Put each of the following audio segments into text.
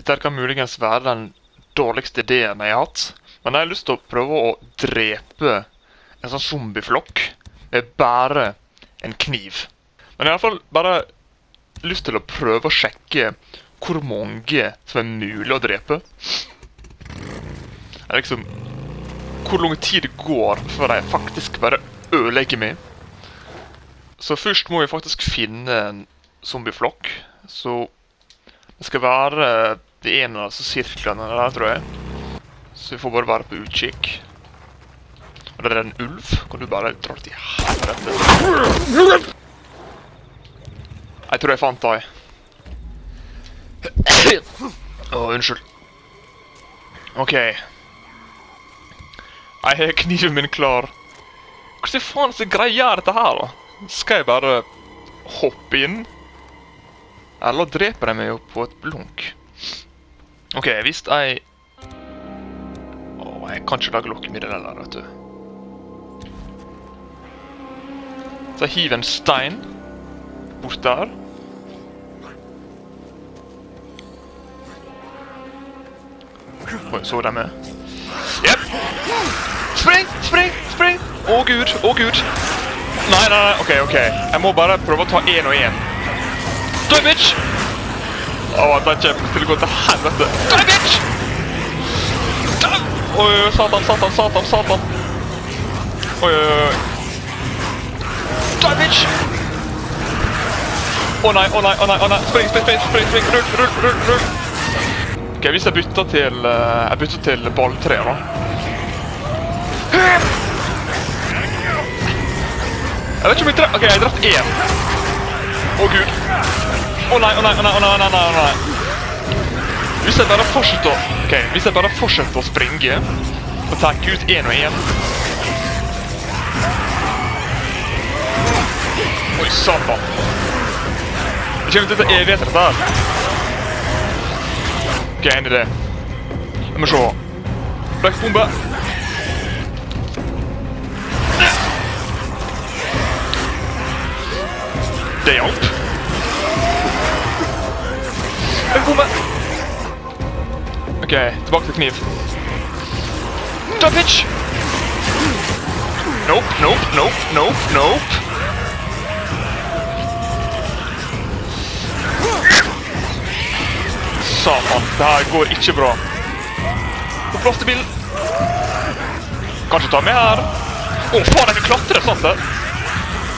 Dette kan muligens være den dårligste ideen jeg har hatt. Men jeg har lyst til å prøve å drepe en sånn zombieflokk med bare en kniv. Men jeg har iallfall bare lyst til å prøve å sjekke hvor mange som er mulig å drepe. Det er liksom Hvor lang tid det går før de faktisk bare ødelegger meg. Så først må vi faktisk finne en zombieflokk. Så det skal være det ene av disse sirklene der, tror jeg. Så vi får bare være på utkikk. Og det er en ulv. Kan du bare dra til helvete? Jeg tror jeg fant deg. Å, unnskyld. OK. Jeg har kniven min klar. Hvordan faen skal jeg greie dette her, da? Skal jeg bare hoppe inn? Eller dreper de meg jo på et blunk? OK, hvis jeg Å, jeg kan ikke lage lokkemiddel heller, vet du. Så jeg hiver en stein bort der. Oi, så de med? Jepp! Spring, spring, spring! Å gud, å gud. Nei, nei, nei, OK, OK. Jeg må bare prøve å ta én og én. Døy, bitch! Å, kommer til å gå til helvete. Die, bitch! Oi, oi, satan, satan, satan, satan. Oi, oi, oi. Die, bitch! Å nei, å nei, å nei, å nei. Spring, spring, spring, spring, spring. Rull, rull, rull, rull. Ok, hvis jeg bytter til, uh, jeg bytter til balltre, da. Jeg vet ikke om jeg drept... Ok, jeg drept én. Å gud. Å nei, å nei, å nei, å nei, å nei, å nei. Hvis jeg bare fortsetter å... Ok, hvis jeg bare fortsetter å springe, og takke ut én og én. Oi, satan. Det kommer til å ta evigheter, dette her. Ok, en idé. Jeg må se. Blackbombe. Det hjalp. Blackbombe. Ok, tilbake til kniv. Da, pitch! Nope, nope, nope, nope, nope. Satan, det her går ikke bra. På plass til bilen. Kanskje ta med her. Å, faen, jeg kan klatre, sant det?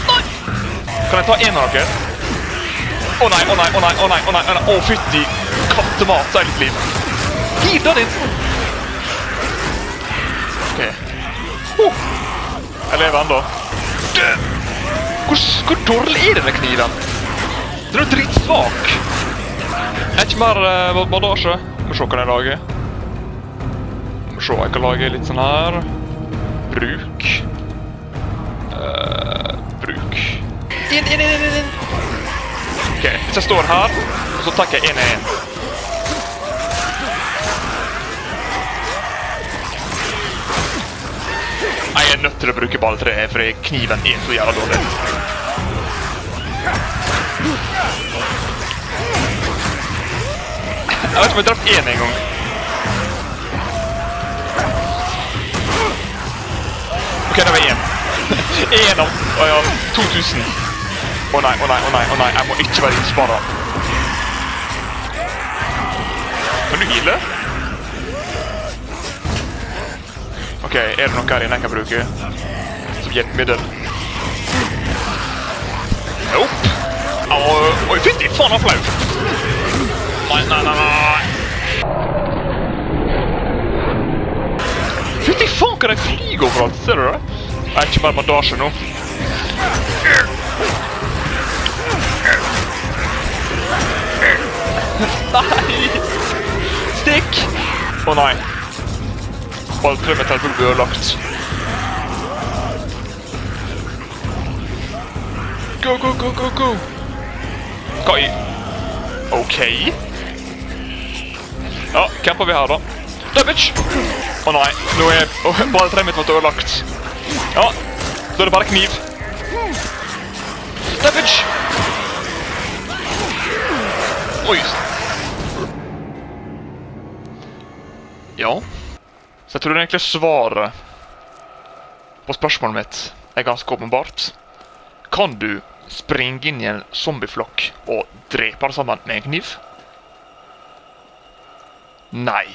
Nei! Kan jeg ta en av dere? Å nei, å nei, å nei, å nei, å nei, å nei, å fytti kattemat, så er litt liv. Hiv din! Ok. Oh. Jeg lever enda. Hvor, dårlig er denne kniven? Den er jo dritsvak. Er ikke mer uh, bandasje? Må se hva jeg lager. Må se, hva jeg kan lage litt sånn her. Bruk. Uh, bruk. Inn, inn, inn, inn, inn. Ok, hvis jeg står her, så tar jeg en og en. Jeg er nødt til å bruke balltreet, for kniven er så jævla dårlig. Jeg vet ikke om jeg traff én en gang. Ok, det var én. Én av ja, 2000. Å nei, å nei, å nei, å nei. Jeg må ikke være innspara. Kan du heale? Ok, er det noe her inne jeg kan bruke som hjelpemiddel? Nope. Oi, fytti faen, flaut. Nei, nei, nei, nei. Fytti faen, hva de flyger overalt. Ser du det? Jeg er ikke mer bandasje nå. Å nei. Balltremetall burde bli lagt. Go, go, go, go, go! Hva i OK. Ja, camper vi her, da. Damage! Å nei, nå er oh, balltreet mitt blitt ødelagt. Ja, da er det bare kniv. Damage! Oi. Ja. Så jeg tror egentlig svaret på spørsmålet mitt er ganske åpenbart. Kan du springe inn i en zombieflokk og drepe alle sammen med en kniv? Nei.